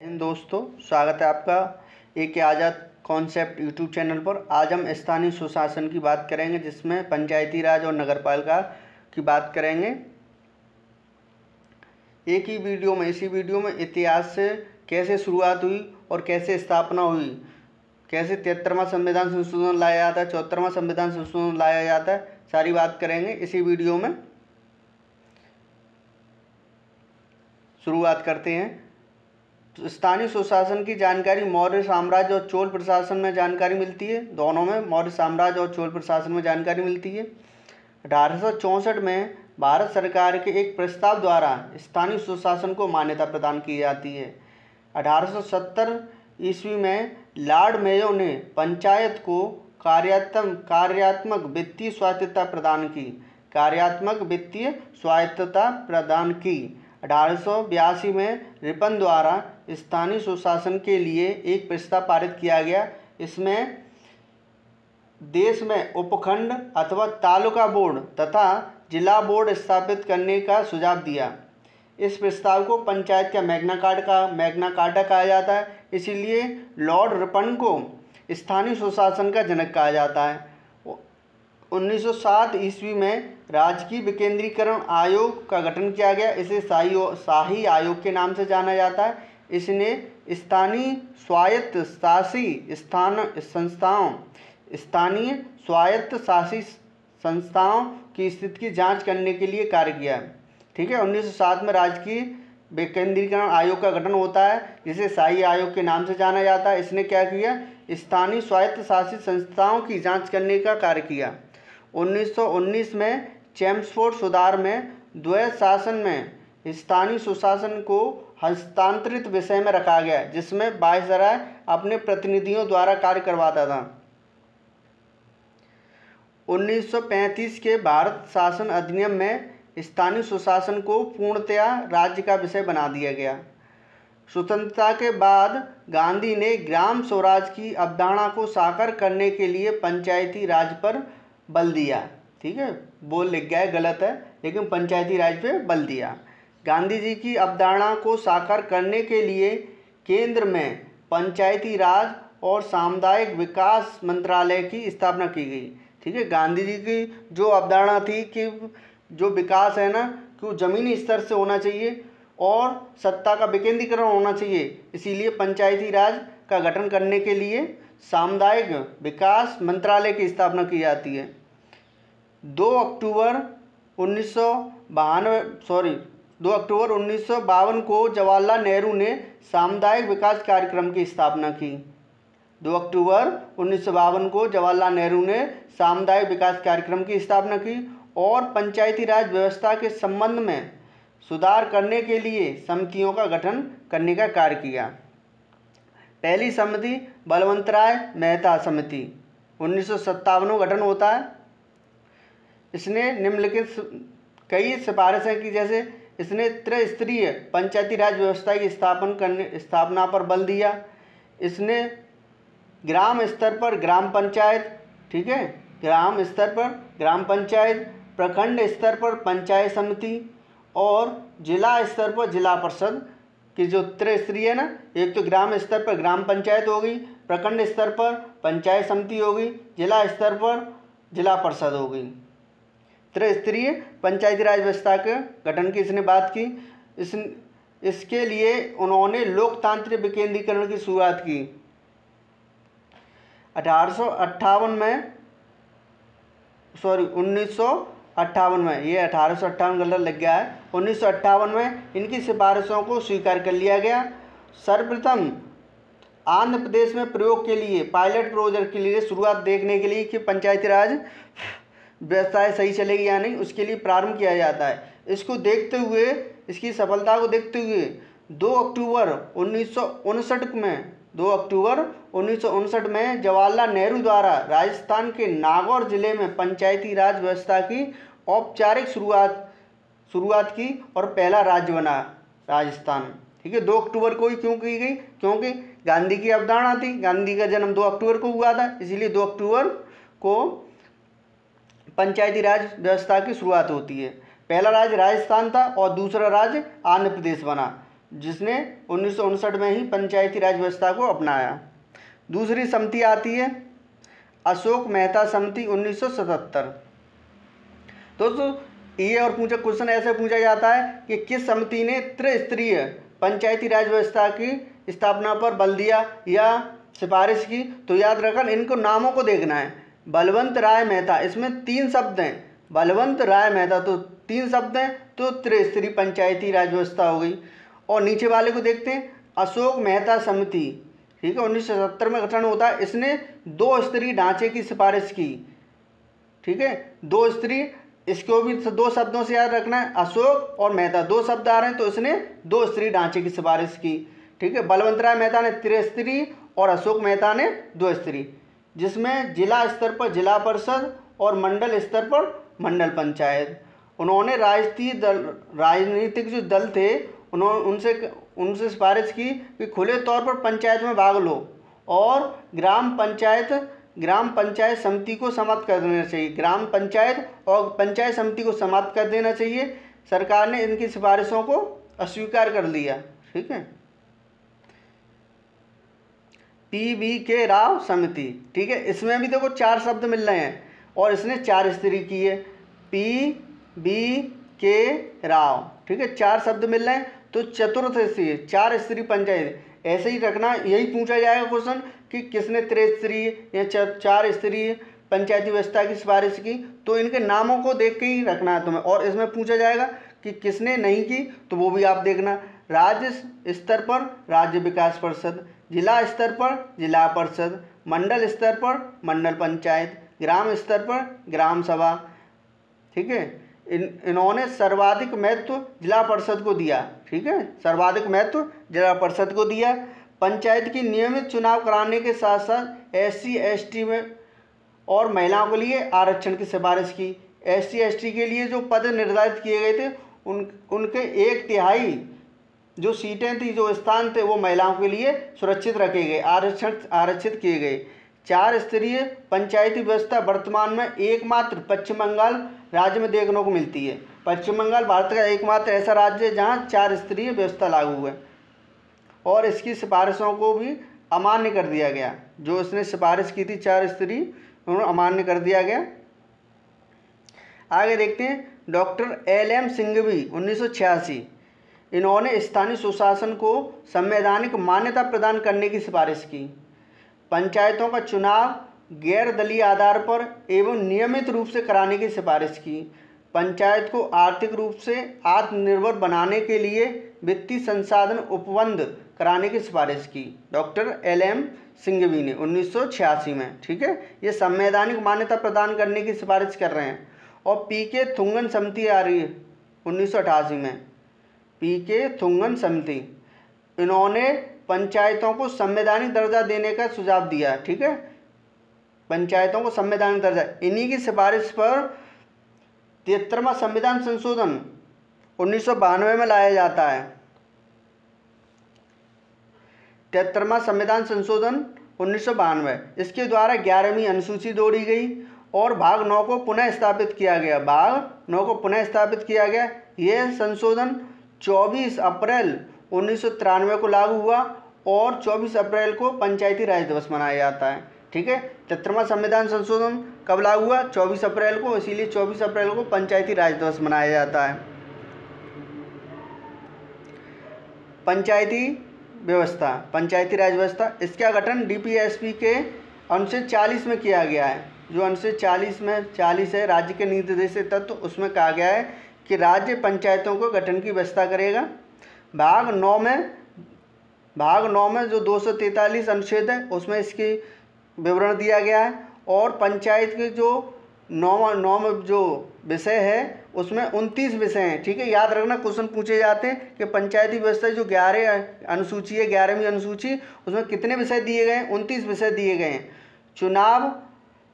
दोस्तों, स्वागत है आपका एक आज़ाद कॉन्सेप्ट यूट्यूब चैनल पर। आज हम स्थानीय सुशासन की बात करेंगे, जिसमें पंचायती राज और नगरपालिका की बात करेंगे। एक ही वीडियो में, इसी वीडियो में इतिहास से कैसे शुरुआत हुई और कैसे स्थापना हुई, कैसे तिहत्तरवा संविधान संशोधन लाया जाता है, चौहत्तरवा संविधान संशोधन लाया जाता है, सारी बात करेंगे इसी वीडियो में। शुरुआत करते हैं। स्थानीय सुशासन की जानकारी, मौर्य साम्राज्य और चोल प्रशासन में जानकारी मिलती है, दोनों में, मौर्य साम्राज्य और चोल प्रशासन में जानकारी मिलती है। अठारह में भारत सरकार के एक प्रस्ताव द्वारा स्थानीय सुशासन को मान्यता प्रदान की जाती है। 1870 ईस्वी में लॉर्ड मेयो ने पंचायत को कार्यात्मक कार्यात्मक वित्तीय स्वायत्तता प्रदान की। कार्यात्मक वित्तीय स्वायत्तता प्रदान की। अठारह सौ बयासी में रिपन द्वारा स्थानीय सुशासन के लिए एक प्रस्ताव पारित किया गया। इसमें देश में उपखंड अथवा तालुका बोर्ड तथा जिला बोर्ड स्थापित करने का सुझाव दिया। इस प्रस्ताव को पंचायत का मैग्ना कार्ड का, मैग्ना कार्डा कहा जाता है। इसीलिए लॉर्ड रिपन को स्थानीय सुशासन का जनक कहा जाता है। 1907 ईस्वी में राजकीय विकेंद्रीकरण आयोग का गठन किया गया। इसे शाही शाही आयोग के नाम से जाना जाता है। इसने स्थानीय स्वायत्त शासी स्थान संस्थाओं, स्थानीय स्वायत्त शासी संस्थाओं की स्थिति की जाँच करने के लिए कार्य किया। ठीक है 1907 में राजकीय विकेंद्रीकरण आयोग का गठन होता है, जिसे शाही आयोग के नाम से जाना जाता है। इसने क्या किया? स्थानीय स्वायत्त शासित संस्थाओं की जाँच करने का कार्य किया। 1919 में चैम्सफोर्ड सुधार में, द्वैत शासन में स्थानीय सुशासन को हस्तांतरित विषय में रखा गया, जिसमें वायसराय अपने प्रतिनिधियों द्वारा कार्य करवाता था। 1935 के भारत शासन अधिनियम में स्थानीय सुशासन को पूर्णतया राज्य का विषय बना दिया गया। स्वतंत्रता के बाद गांधी ने ग्राम स्वराज की अवधारणा को साकार करने के लिए पंचायती राज पर बल दिया। ठीक है? बोल लिख गया, गलत है, लेकिन पंचायती राज पे बल दिया। गांधी जी की अवधारणा को साकार करने के लिए केंद्र में पंचायती राज और सामुदायिक विकास मंत्रालय की स्थापना की गई। ठीक है, गांधी जी की जो अवधारणा थी कि जो विकास है ना, कि वो ज़मीनी स्तर से होना चाहिए और सत्ता का विकेंद्रीकरण होना चाहिए, इसीलिए पंचायती राज का गठन करने के लिए सामुदायिक विकास मंत्रालय की स्थापना की जाती है। दो अक्टूबर उन्नीस सौ बानवे, सॉरी दो अक्टूबर उन्नीस सौ बावन को जवाहरलाल नेहरू ने सामुदायिक विकास कार्यक्रम की स्थापना की। दो अक्टूबर उन्नीस सौ बावन को जवाहरलाल नेहरू ने सामुदायिक विकास कार्यक्रम की स्थापना की और पंचायती राज व्यवस्था के संबंध में सुधार करने के लिए समितियों का गठन करने का कार्य किया। पहली समिति बलवंत राय मेहता समिति, उन्नीस सौ गठन होता है। इसने निम्नलिखित कई सिफारिशें की, जैसे इसने त्रिस्तरीय पंचायती राज व्यवस्था की स्थापन करने, स्थापना पर बल दिया। इसने ग्राम स्तर पर ग्राम पंचायत, ठीक है? ग्राम स्तर पर ग्राम पंचायत, प्रखंड स्तर पर पंचायत समिति और जिला स्तर पर जिला परिषद की जो त्रिस्तरीय है ना, एक तो ग्राम स्तर पर ग्राम पंचायत हो गई प्रखंड स्तर पर पंचायत समिति हो गई जिला स्तर पर जिला परिषद हो गई त्रिस्तरीय पंचायती राज व्यवस्था के गठन की इसने बात की। इस, इसके लिए उन्होंने लोकतांत्रिक विकेंद्रीकरण की शुरुआत की। अठारह में, सॉरी, उन्नीस में, ये अठारह सौ अट्ठावन गलत लग गया है। उन्नीस सौ अट्ठावन में इनकी सिफारिशों को स्वीकार कर लिया गया। सर्वप्रथम, आंध्र प्रदेश में प्रयोग के लिए, पायलट प्रोजेक्ट के लिए शुरुआत देखने के लिए कि पंचायती राज व्यवस्थाएँ सही चलेगी या नहीं, उसके लिए प्रारंभ किया जाता है। इसको देखते हुए, इसकी सफलता को देखते हुए, दो अक्टूबर उन्नीस में, दो अक्टूबर उन्नीस सौ उनसठ में जवाहरलाल नेहरू द्वारा राजस्थान के नागौर ज़िले में पंचायती राज व्यवस्था की औपचारिक शुरुआत शुरुआत की और पहला राज्य बना राजस्थान। ठीक है, दो अक्टूबर को ही क्यों की गई? क्योंकि गांधी की अवधारणा थी। गांधी का जन्म दो अक्टूबर को हुआ था, इसीलिए दो अक्टूबर को पंचायती राज व्यवस्था की शुरुआत होती है। पहला राज्य राजस्थान था और दूसरा राज्य आंध्र प्रदेश बना, जिसने उन्नीस सौ उनसठ में ही पंचायती राज व्यवस्था को अपनाया। दूसरी समिति आती है, अशोक मेहता समिति 1977 दोस्तों, ये और पूछा क्वेश्चन ऐसे पूछा जाता है कि किस समिति ने त्रिस्तरीय पंचायती राज व्यवस्था की स्थापना पर बल दिया या सिफारिश की? तो याद रखना, इनको नामों को देखना है। बलवंत राय मेहता, इसमें तीन शब्द हैं। बलवंत राय मेहता तो तीन शब्द हैं तो त्रिस्तरीय पंचायती राज व्यवस्था हो गई। और नीचे वाले को देखते हैं, अशोक मेहता समिति। ठीक है, उन्नीस सौ सत्तर में गठन होता है इसने दो स्तरीय ढांचे की सिफारिश की। ठीक है, दो स्तरीय, इसको भी दो शब्दों से याद रखना है, अशोक और मेहता, दो शब्द आ रहे हैं तो इसने दो स्तरीय ढांचे की सिफारिश की। ठीक है, बलवंत राय मेहता ने त्रिस्तरीय और अशोक मेहता ने दो स्तरीय। जिसमें जिला स्तर पर जिला परिषद और मंडल स्तर पर मंडल पंचायत। उन्होंने राजनीति दल, राजनीतिक जो दल थे उन्होंने उनसे उनसे सिफारिश की कि खुले तौर पर पंचायत में भाग लो और ग्राम पंचायत ग्राम पंचायत समिति को समाप्त कर देना चाहिए। ग्राम पंचायत और पंचायत समिति को समाप्त कर देना चाहिए। सरकार ने इनकी सिफारिशों को अस्वीकार कर लिया। ठीक है? पी बी के राव समिति ठीक है? इसमें भी देखो चार शब्द मिल रहे हैं और इसने चार स्त्री की है। पी, बी, के, राव, ठीक है? चार शब्द मिल रहे हैं तो चतुर्थ स्त्री, चार स्त्री पंचायत। ऐसे ही रखना, यही पूछा जाएगा क्वेश्चन कि किसने त्रिस्तरीय या चार स्त्री पंचायती व्यवस्था की सिफारिश की? तो इनके नामों को देख के ही रखना है तुम्हें। और इसमें पूछा जाएगा कि किसने नहीं की तो वो भी आप देखना। राज्य स्तर पर राज्य विकास परिषद जिला स्तर पर जिला परिषद, मंडल स्तर पर मंडल पंचायत, ग्राम स्तर पर ग्राम सभा। ठीक है? इन, इन्होंने सर्वाधिक महत्व जिला परिषद को दिया। ठीक है? सर्वाधिक महत्व जिला परिषद को दिया। पंचायत की नियमित चुनाव कराने के साथ साथ एस सी में और महिलाओं के लिए आरक्षण की सिफारिश की। एस सी के लिए जो पद निर्धारित किए गए थे, उन, उनके एक तिहाई जो सीटें थी, जो स्थान थे, वो महिलाओं के लिए सुरक्षित रखे गए, आरक्षण, आरक्षित किए गए। चार स्तरीय पंचायती व्यवस्था वर्तमान में एकमात्र पश्चिम बंगाल राज्य में देखने को मिलती है। पश्चिम बंगाल भारत का एकमात्र ऐसा राज्य है जहाँ चार स्तरीय व्यवस्था लागू है और इसकी सिफारिशों को भी अमान्य कर दिया गया। जो इसने सिफारिश की थी चार स्तरीय, उन्होंने अमान्य कर दिया गया। आगे देखते हैं, डॉक्टर एल एम सिंघवी, उन्नीस इन्होंने स्थानीय सुशासन को संवैधानिक मान्यता प्रदान करने की सिफारिश की। पंचायतों का चुनाव गैर दलीय आधार पर एवं नियमित रूप से कराने की सिफारिश की। पंचायत को आर्थिक रूप से आत्मनिर्भर बनाने के लिए वित्तीय संसाधन उपबंध कराने की सिफारिश की। डॉक्टर एल एम सिंघवी ने उन्नीस सौ छियासी में, ठीक है, ये संवैधानिक मान्यता प्रदान करने की सिफारिश कर रहे हैं। और पी के थुंगन समिति आ रही है उन्नीस सौ अठासी में। पी के थुंगन समिति। इन्होंने पंचायतों को संवैधानिक दर्जा देने का सुझाव दिया, ठीक है? पंचायतों को संवैधानिक दर्जा। इन्हीं की सिफारिश पर तिहत्तरवा संविधान संशोधन उन्नीस में लाया जाता है। तिहत्तरवा संविधान संशोधन उन्नीस सौ बानवे। इसके द्वारा ग्यारहवीं अनुसूची जोड़ी गई और भाग नौ को पुनः स्थापित किया गया। भाग नौ को पुनः स्थापित किया गया। यह संशोधन 24 अप्रैल उन्नीस सौ तिरानवे को लागू हुआ और 24 अप्रैल को पंचायती राज दिवस मनाया जाता है। ठीक है? तिहत्तरवा संविधान संशोधन कब लागू हुआ? 24 अप्रैल को, इसीलिए 24 अप्रैल को पंचायती राज दिवस मनाया जाता है। पंचायती व्यवस्था, पंचायती राज व्यवस्था, इसका गठन डीपीएसपी के अनुच्छेद 40 में किया गया है। जो अनुच्छेद 40 में 40 है, राज्य के निर्देशित तत्व तो उसमें कहा गया है कि राज्य पंचायतों को गठन की व्यवस्था करेगा। भाग नौ में, भाग नौ में जो दो सौ तैंतालीस अनुच्छेद है, उसमें इसकी विवरण दिया गया है और पंचायत के जो नौ नौ जो विषय है, उसमें उनतीस विषय हैं, ठीक है? याद रखना, क्वेश्चन पूछे जाते हैं कि पंचायती व्यवस्था जो ग्यारह अनुसूची है, ग्यारहवीं अनुसूची, उसमें कितने विषय दिए गए हैं? उनतीस विषय दिए गए हैं। चुनाव,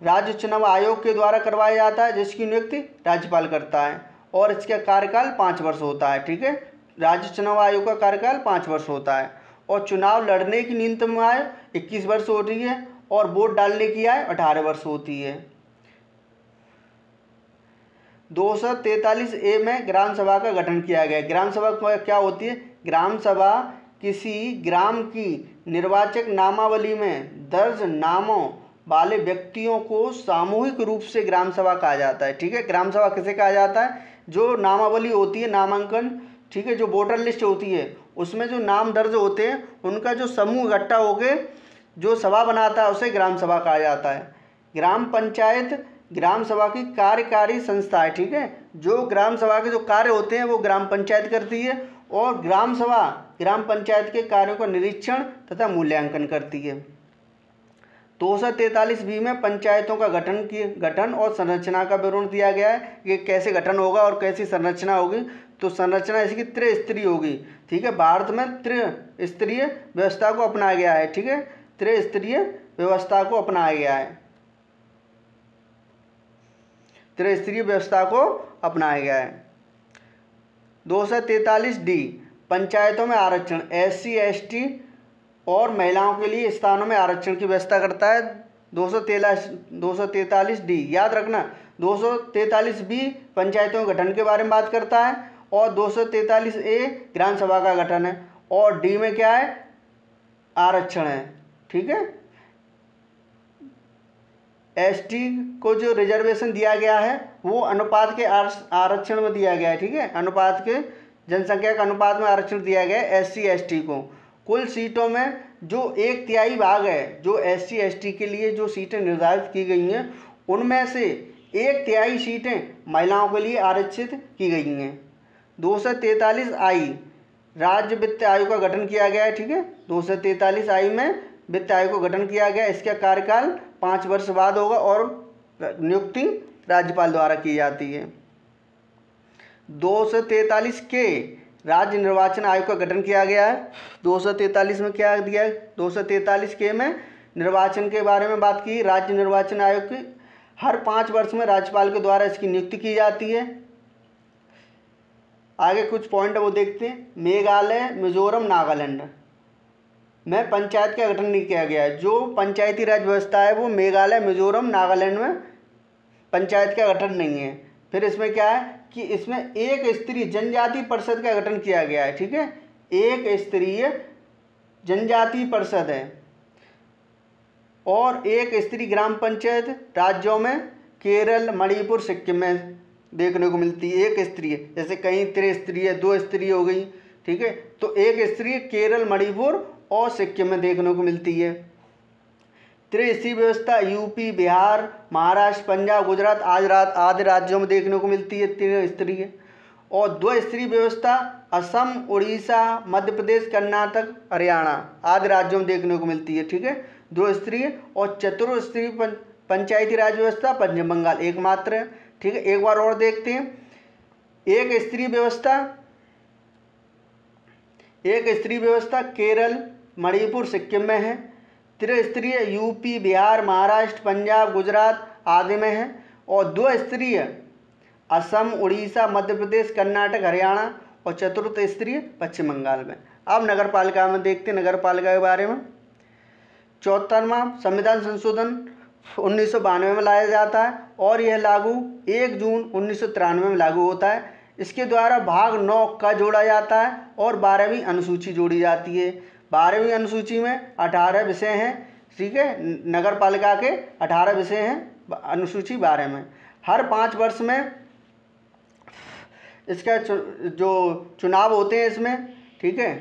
राज्य चुनाव आयोग के द्वारा करवाया जाता है, जिसकी नियुक्ति राज्यपाल करता है। और इसका कार्यकाल पाँच वर्ष होता है, ठीक है? राज्य चुनाव आयोग का कार्यकाल पाँच वर्ष होता है। और चुनाव लड़ने की न्यूनतम आय इक्कीस वर्ष हो रही है, और वोट डालने की आय अठारह वर्ष होती है। दो सौ ए में ग्राम सभा का गठन किया गया। ग्राम सभा क्या होती है? ग्राम सभा किसी ग्राम की निर्वाचक नामावली में दर्ज नामों वाले व्यक्तियों को सामूहिक रूप से ग्राम सभा कहा जाता है, ठीक है? ग्राम सभा किसे कहा जाता है? जो नामावली होती है, नामांकन, ठीक है, जो वोटर लिस्ट होती है, उसमें जो नाम दर्ज होते हैं, उनका जो समूह इकट्ठा होके जो सभा बनाता है, उसे ग्राम सभा कहा जाता है। ग्राम पंचायत, ग्राम सभा की कार्यकारी संस्था है, ठीक है? जो ग्राम सभा के जो कार्य होते हैं, वो ग्राम पंचायत करती है और ग्राम सभा, ग्राम पंचायत के कार्यों का निरीक्षण तथा मूल्यांकन करती है। दो सौ तैंतालीस बी में पंचायतों का गठन की गठन और संरचना का विवरण दिया गया है कि कैसे गठन होगा और कैसी संरचना होगी। तो संरचना इसकी त्रिस्तरीय होगी, ठीक है? भारत में त्रिस्तरीय व्यवस्था को अपनाया गया है, ठीक है? त्रिस्तरीय व्यवस्था को अपनाया गया है। त्रिस्तरीय व्यवस्था को अपनाया गया है। दो सौ तैंतालीस डी, पंचायतों में आरक्षण एस सी एस टी और महिलाओं के लिए स्थानों में आरक्षण की व्यवस्था करता है। दो सौ दो सौ डी याद रखना, दो सौ तैंतालीस बी पंचायतों के गठन के बारे में बात करता है और दो सौ तैंतालीस ए ग्राम सभा का गठन है और डी में क्या है? आरक्षण है, ठीक है? एसटी को जो रिजर्वेशन दिया गया है, वो अनुपात के आरक्षण में दिया गया है, ठीक है? अनुपात के, जनसंख्या के अनुपात में आरक्षण दिया गया है एस सी को। कुल सीटों में जो एक तिहाई भाग है, जो एस सी के लिए जो सीटें निर्धारित की गई हैं, उनमें से एक तिहाई सीटें महिलाओं के लिए आरक्षित की गई हैं। दो सौ तैंतालीस आई राज्य वित्त आयोग का गठन किया गया है, ठीक है? दो सौ तैंतालीस आई में वित्त आयोग का गठन किया गया, इसका कार्यकाल पाँच वर्ष बाद होगा और नियुक्ति राज्यपाल द्वारा की जाती है। दो सौ तैंतालीस के राज्य निर्वाचन आयोग का गठन किया गया है। दो सौ तैंतालीस में क्या दिया है? दो सौ तैंतालीस के में निर्वाचन के बारे में बात की। राज्य निर्वाचन आयोग की हर पाँच वर्ष में राज्यपाल के द्वारा इसकी नियुक्ति की जाती है। आगे कुछ पॉइंट वो देखते हैं। मेघालय, मिजोरम, नागालैंड। में पंचायत का गठन नहीं किया गया है। जो पंचायती राज व्यवस्था है, वो मेघालय, मिजोरम, नागालैंड में पंचायत का गठन नहीं है। फिर इसमें क्या है? कि इसमें एक स्त्री जनजाति परिषद का गठन किया गया है, ठीक है? एक स्तरीय जनजाति परिषद है और एक स्त्री ग्राम पंचायत राज्यों में, केरल, मणिपुर, सिक्किम में देखने को मिलती है। एक स्तरीय जैसे कहीं त्रिस्तरीय दो स्त्री हो गई, ठीक है? तो एक स्त्री केरल, मणिपुर और सिक्किम में देखने को मिलती है। त्रिस्तरीय व्यवस्था, यूपी, बिहार, महाराष्ट्र, पंजाब, गुजरात, आज रात आदि राज्यों में देखने को मिलती है त्रिस्तरीय और दो स्तरीय व्यवस्था, असम, उड़ीसा, मध्य प्रदेश, कर्नाटक, हरियाणा, आदि राज्यों में देखने को मिलती है, ठीक है? दो स्तरीय और चतुर्स्तरीय पंचायती राज व्यवस्था, पश्चिम बंगाल, एकमात्र है, ठीक है? एक बार और देखते हैं। एक स्त्री व्यवस्था, एक स्त्री व्यवस्था केरल, मणिपुर, सिक्किम में है त्रिस्तरीय यूपी, बिहार, महाराष्ट्र, पंजाब, गुजरात आदि में है और दो स्तरीय असम, उड़ीसा मध्य प्रदेश कर्नाटक, हरियाणा और चतुर्थ स्तरीय पश्चिम बंगाल में। अब नगर पालिका में देखते हैं नगर पालिका के बारे में। चौहत्तरवा, संविधान संशोधन उन्नीस सौ बानवे में लाया जाता है और यह लागू एक जून उन्नीस सौ तिरानवे में लागू होता है। इसके द्वारा भाग नौ का जोड़ा जाता है और बारहवीं अनुसूची जोड़ी जाती है। बारहवीं अनुसूची में अठारह विषय हैं, ठीक है? नगर पालिका के अठारह विषय हैं, अनुसूची बारह में। हर पाँच वर्ष में इसका जो चुनाव होते हैं इसमें, ठीक है?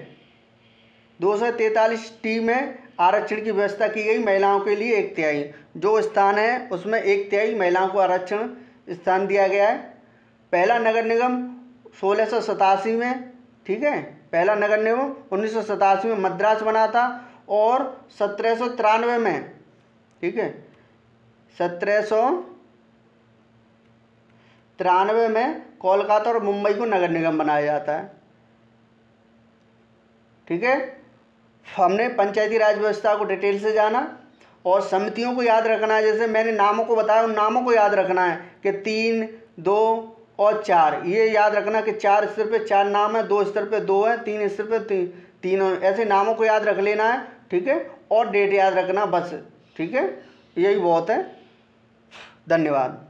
दो सौ तैंतालीस टी में आरक्षण की व्यवस्था की गई महिलाओं के लिए एक तिहाई। जो स्थान है, उसमें एक तिहाई महिलाओं को आरक्षण स्थान दिया गया है। पहला नगर निगम सोलह सौ सतासी में, ठीक है? पहला नगर निगम उन्नीस सौ सतासी में मद्रास बना था और सत्रह सौ तिरानवे में, ठीक है, सत्रह तिरानवे में कोलकाता और मुंबई को नगर निगम बनाया जाता है। ठीक है, हमने पंचायती राज व्यवस्था को डिटेल से जाना और समितियों को याद रखना है। जैसे मैंने नामों को बताया, उन नामों को याद रखना है कि तीन, दो और चार। ये याद रखना कि चार स्तर पे चार नाम है दो स्तर पे दो है तीन स्तर पे ती, तीन ऐसे नामों को याद रख लेना है ठीक है? और डेट याद रखना बस ठीक है? यही बहुत है। धन्यवाद।